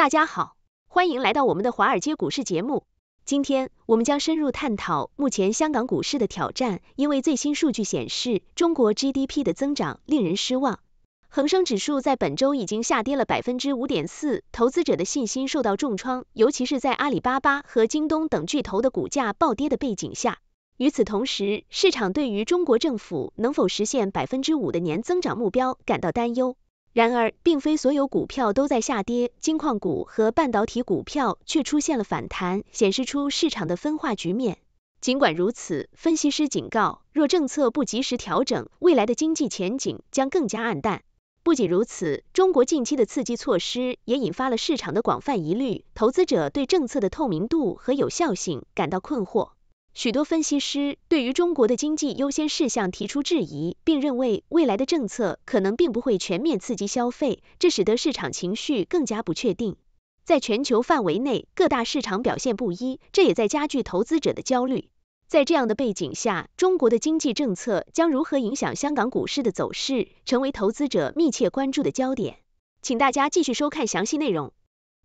大家好，欢迎来到我们的华尔街股市节目。今天我们将深入探讨目前香港股市的挑战，因为最新数据显示，中国 GDP 的增长令人失望。恒生指数在本周已经下跌了百分之五点四，投资者的信心受到重创，尤其是在阿里巴巴和京东等巨头的股价暴跌的背景下。与此同时，市场对于中国政府能否实现百分之五的年增长目标感到担忧。然而，并非所有股票都在下跌，金矿股和半导体股票却出现了反弹，显示出市场的分化局面。尽管如此，分析师警告，若政策不及时调整，未来的经济前景将更加暗淡。不仅如此，中国近期的刺激措施也引发了市场的广泛疑虑，投资者对政策的透明度和有效性感到困惑。许多分析师对于中国的经济优先事项提出质疑，并认为未来的政策可能并不会全面刺激消费，这使得市场情绪更加不确定。在全球范围内，各大市场表现不一，这也在加剧投资者的焦虑。在这样的背景下，中国的经济政策将如何影响香港股市的走势，成为投资者密切关注的焦点。请大家继续收看详细内容。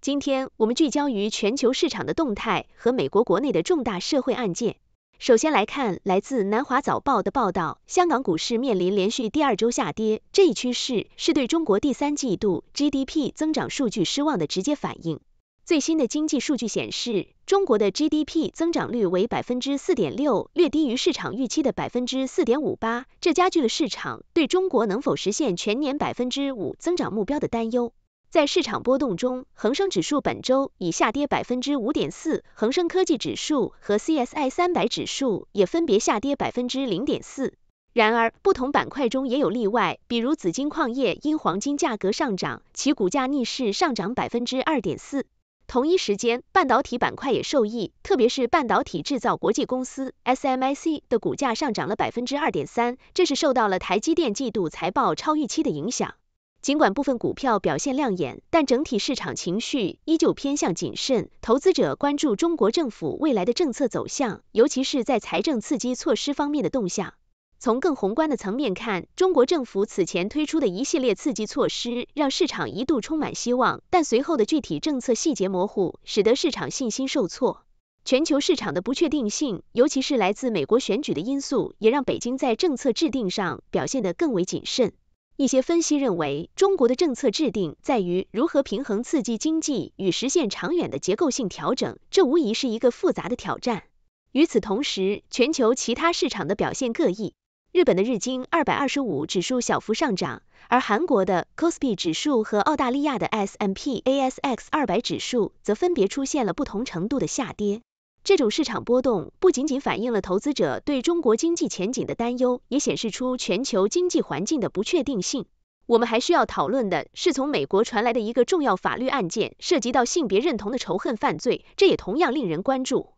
今天我们聚焦于全球市场的动态和美国国内的重大社会案件。首先来看来自南华早报的报道，香港股市面临连续第二周下跌，这一趋势是对中国第三季度 GDP 增长数据失望的直接反应。最新的经济数据显示，中国的 GDP 增长率为百分之四点六，略低于市场预期的百分之四点五八，这加剧了市场对中国能否实现全年百分之五增长目标的担忧。在市场波动中，恒生指数本周已下跌百分之五点四，恒生科技指数和 CSI 三百指数也分别下跌百分之零点四。然而，不同板块中也有例外，比如紫金矿业因黄金价格上涨，其股价逆势上涨百分之二点四。同一时间，半导体板块也受益，特别是半导体制造国际公司 SMIC 的股价上涨了百分之二点三，这是受到了台积电季度财报超预期的影响。尽管部分股票表现亮眼，但整体市场情绪依旧偏向谨慎。投资者关注中国政府未来的政策走向，尤其是在财政刺激措施方面的动向。从更宏观的层面看，中国政府此前推出的一系列刺激措施让市场一度充满希望，但随后的具体政策细节模糊，使得市场信心受挫。全球市场的不确定性，尤其是来自美国选举的因素，也让北京在政策制定上表现得更为谨慎。一些分析认为，中国的政策制定在于如何平衡刺激经济与实现长远的结构性调整，这无疑是一个复杂的挑战。与此同时，全球其他市场的表现各异。日本的日经二百二十五指数小幅上涨，而韩国的 c o s p i 指数和澳大利亚的 S&P ASX 二百指数则分别出现了不同程度的下跌。这种市场波动不仅仅反映了投资者对中国经济前景的担忧，也显示出全球经济环境的不确定性。我们还需要讨论的是，从美国传来的一个重要法律案件，涉及到性别认同的仇恨犯罪，这也同样令人关注。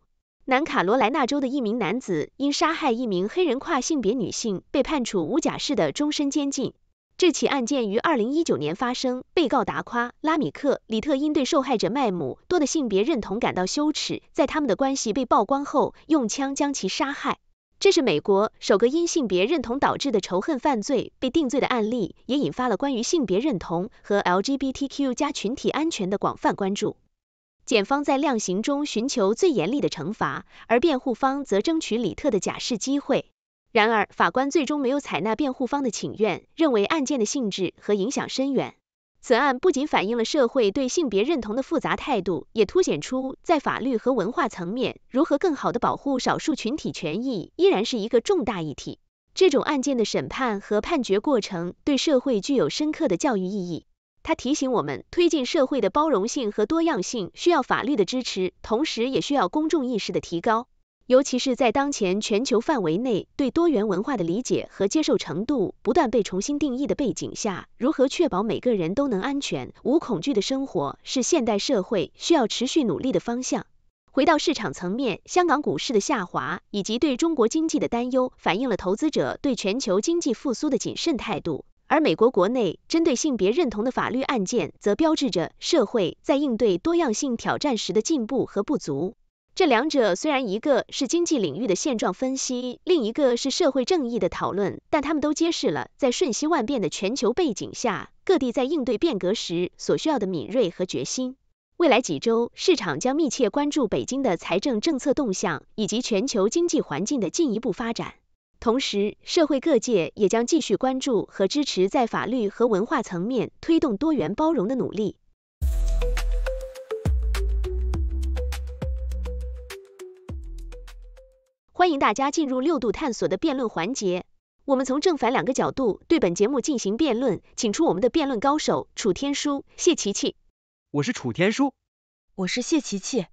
南卡罗来纳州的一名男子因杀害一名黑人跨性别女性，被判处无假释的终身监禁。这起案件于二零一九年发生，被告达夸拉米克里特因对受害者麦姆多的性别认同感到羞耻，在他们的关系被曝光后，用枪将其杀害。这是美国首个因性别认同导致的仇恨犯罪被定罪的案例，也引发了关于性别认同和 LGBTQ 加群体安全的广泛关注。检方在量刑中寻求最严厉的惩罚，而辩护方则争取里特的假释机会。然而，法官最终没有采纳辩护方的请愿，认为案件的性质和影响深远。此案不仅反映了社会对性别认同的复杂态度，也凸显出在法律和文化层面，如何更好地保护少数群体权益，依然是一个重大议题。这种案件的审判和判决过程对社会具有深刻的教育意义。它提醒我们，推进社会的包容性和多样性需要法律的支持，同时也需要公众意识的提高。尤其是在当前全球范围内对多元文化的理解和接受程度不断被重新定义的背景下，如何确保每个人都能安全、无恐惧的生活，是现代社会需要持续努力的方向。回到市场层面，香港股市的下滑以及对中国经济的担忧，反映了投资者对全球经济复苏的谨慎态度。而美国国内针对性别认同的法律案件，则标志着社会在应对多样性挑战时的进步和不足。这两者虽然一个是经济领域的现状分析，另一个是社会正义的讨论，但他们都揭示了在瞬息万变的全球背景下，各地在应对变革时所需要的敏锐和决心。未来几周，市场将密切关注北京的财政政策动向以及全球经济环境的进一步发展。同时，社会各界也将继续关注和支持在法律和文化层面推动多元包容的努力。欢迎大家进入六度探索的辩论环节，我们从正反两个角度对本节目进行辩论，请出我们的辩论高手楚天舒、谢琪琪。我是楚天舒，我是谢琪琪。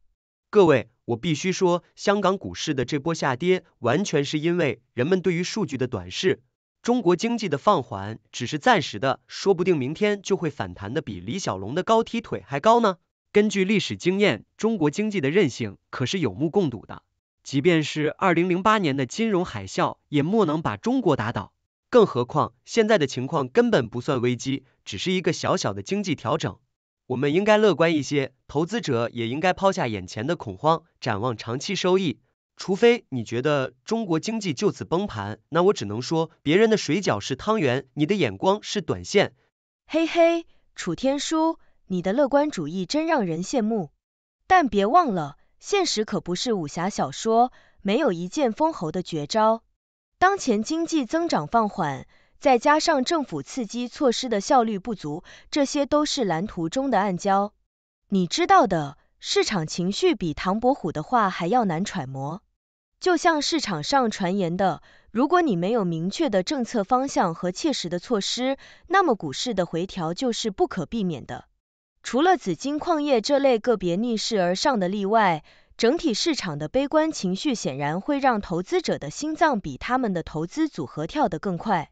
各位，我必须说，香港股市的这波下跌，完全是因为人们对于数据的短视。中国经济的放缓只是暂时的，说不定明天就会反弹的比李小龙的高踢腿还高呢。根据历史经验，中国经济的韧性可是有目共睹的。即便是二零零八年的金融海啸，也莫能把中国打倒。更何况现在的情况根本不算危机，只是一个小小的经济调整。我们应该乐观一些，投资者也应该抛下眼前的恐慌，展望长期收益。除非你觉得中国经济就此崩盘，那我只能说，别人的水饺是汤圆，你的眼光是短线。嘿嘿，楚天舒，你的乐观主义真让人羡慕。但别忘了。现实可不是武侠小说，没有一剑封喉的绝招。当前经济增长放缓，再加上政府刺激措施的效率不足，这些都是蓝图中的暗礁。你知道的，市场情绪比唐伯虎的话还要难揣摩。就像市场上传言的，如果你没有明确的政策方向和切实的措施，那么股市的回调就是不可避免的。除了紫金矿业这类个别逆势而上的例外，整体市场的悲观情绪显然会让投资者的心脏比他们的投资组合跳得更快。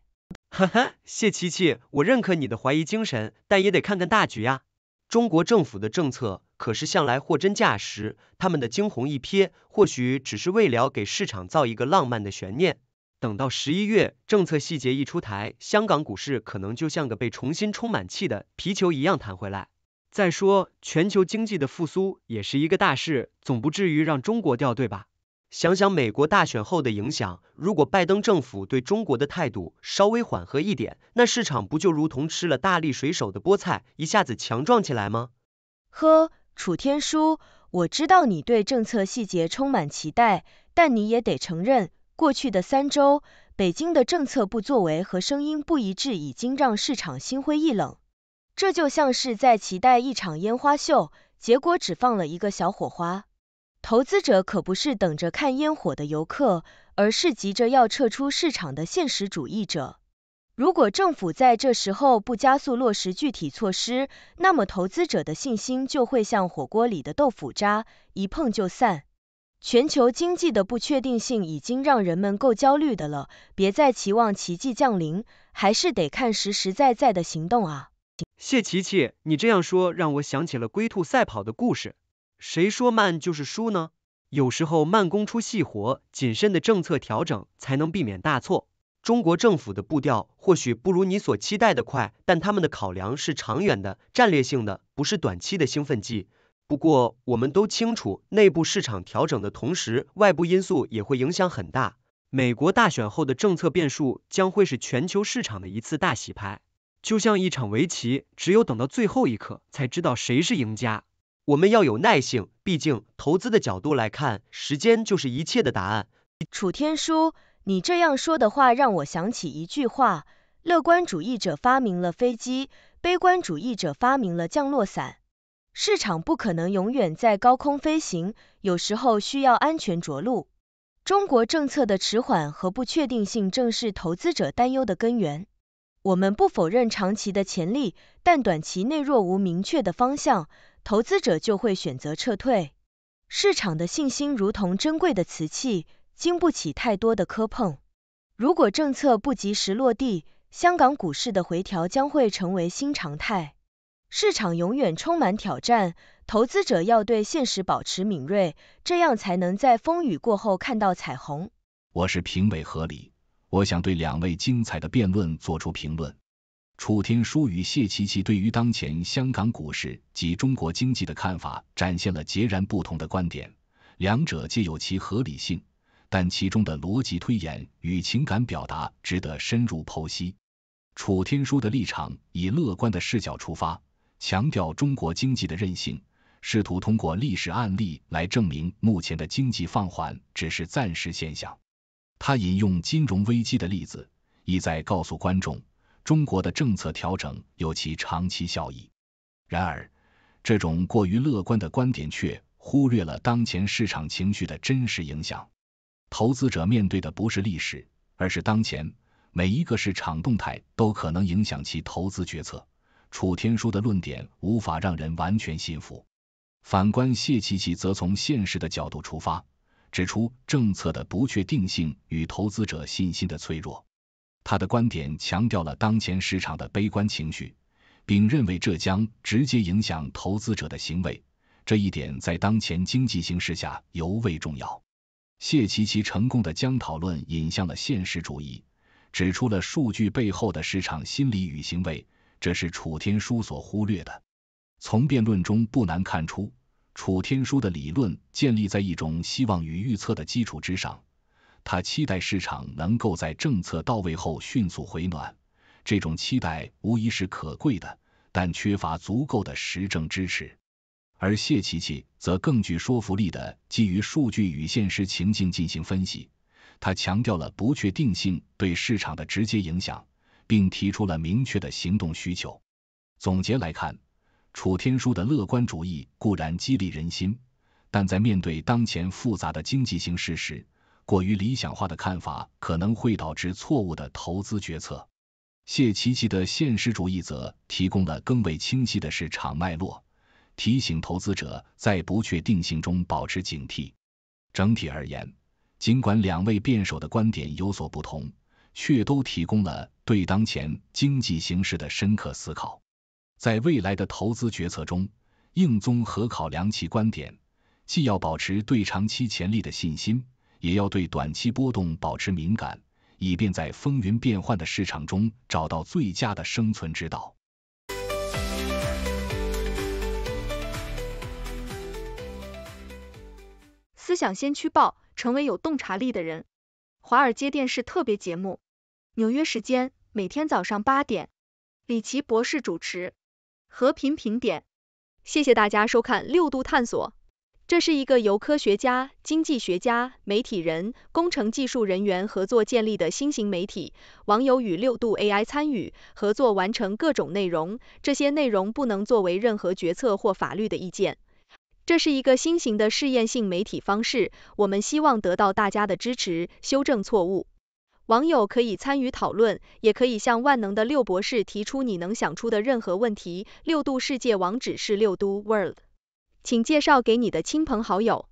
哈哈，谢琪琪，我认可你的怀疑精神，但也得看看大局呀。中国政府的政策可是向来货真价实，他们的惊鸿一瞥或许只是为了给市场造一个浪漫的悬念。等到十一月，政策细节一出台，香港股市可能就像个被重新充满气的皮球一样弹回来。再说，全球经济的复苏也是一个大事，总不至于让中国掉队吧？想想美国大选后的影响，如果拜登政府对中国的态度稍微缓和一点，那市场不就如同吃了大力水手的菠菜，一下子强壮起来吗？呵，楚天舒，我知道你对政策细节充满期待，但你也得承认，过去的三周，北京的政策不作为和声音不一致，已经让市场心灰意冷。这就像是在期待一场烟花秀，结果只放了一个小火花。投资者可不是等着看烟火的游客，而是急着要撤出市场的现实主义者。如果政府在这时候不加速落实具体措施，那么投资者的信心就会像火锅里的豆腐渣，一碰就散。全球经济的不确定性已经让人们够焦虑的了，别再期望奇迹降临，还是得看实实在在的行动啊。谢琪琪，你这样说让我想起了龟兔赛跑的故事。谁说慢就是输呢？有时候慢工出细活，谨慎的政策调整才能避免大错。中国政府的步调或许不如你所期待的快，但他们的考量是长远的、战略性的，不是短期的兴奋剂。不过，我们都清楚，内部市场调整的同时，外部因素也会影响很大。美国大选后的政策变数将会是全球市场的一次大洗牌。就像一场围棋，只有等到最后一刻，才知道谁是赢家。我们要有耐性，毕竟投资的角度来看，时间就是一切的答案。楚天舒，你这样说的话，让我想起一句话：乐观主义者发明了飞机，悲观主义者发明了降落伞。市场不可能永远在高空飞行，有时候需要安全着陆。中国政策的迟缓和不确定性，正是投资者担忧的根源。我们不否认长期的潜力，但短期内若无明确的方向，投资者就会选择撤退。市场的信心如同珍贵的瓷器，经不起太多的磕碰。如果政策不及时落地，香港股市的回调将会成为新常态。市场永远充满挑战，投资者要对现实保持敏锐，这样才能在风雨过后看到彩虹。我是评委合理。我想对两位精彩的辩论做出评论。楚天舒与谢琪琪对于当前香港股市及中国经济的看法，展现了截然不同的观点。两者皆有其合理性，但其中的逻辑推演与情感表达值得深入剖析。楚天舒的立场以乐观的视角出发，强调中国经济的韧性，试图通过历史案例来证明目前的经济放缓只是暂时现象。他引用金融危机的例子，意在告诉观众，中国的政策调整有其长期效益。然而，这种过于乐观的观点却忽略了当前市场情绪的真实影响。投资者面对的不是历史，而是当前每一个市场动态都可能影响其投资决策。楚天舒的论点无法让人完全信服。反观谢琪琪，则从现实的角度出发。指出政策的不确定性与投资者信心的脆弱。他的观点强调了当前市场的悲观情绪，并认为这将直接影响投资者的行为。这一点在当前经济形势下尤为重要。谢奇奇成功的将讨论引向了现实主义，指出了数据背后的市场心理与行为，这是楚天舒所忽略的。从辩论中不难看出。楚天舒的理论建立在一种希望与预测的基础之上，他期待市场能够在政策到位后迅速回暖，这种期待无疑是可贵的，但缺乏足够的实证支持。而谢琪琪则更具说服力的基于数据与现实情境进行分析，他强调了不确定性对市场的直接影响，并提出了明确的行动需求。总结来看。楚天舒的乐观主义固然激励人心，但在面对当前复杂的经济形势时，过于理想化的看法可能会导致错误的投资决策。谢琪琪的现实主义则提供了更为清晰的市场脉络，提醒投资者在不确定性中保持警惕。整体而言，尽管两位辩手的观点有所不同，却都提供了对当前经济形势的深刻思考。在未来的投资决策中，应综合考量其观点，既要保持对长期潜力的信心，也要对短期波动保持敏感，以便在风云变幻的市场中找到最佳的生存之道。思想先驱报，成为有洞察力的人。华尔街电视特别节目，纽约时间每天早上八点，李奇博士主持。和平评点，谢谢大家收看六度探索。这是一个由科学家、经济学家、媒体人、工程技术人员合作建立的新型媒体。网友与六度 AI 参与合作完成各种内容，这些内容不能作为任何决策或法律的意见。这是一个新型的试验性媒体方式，我们希望得到大家的支持，修正错误。网友可以参与讨论，也可以向万能的六博士提出你能想出的任何问题。六度世界网址是六度 World，请介绍给你的亲朋好友。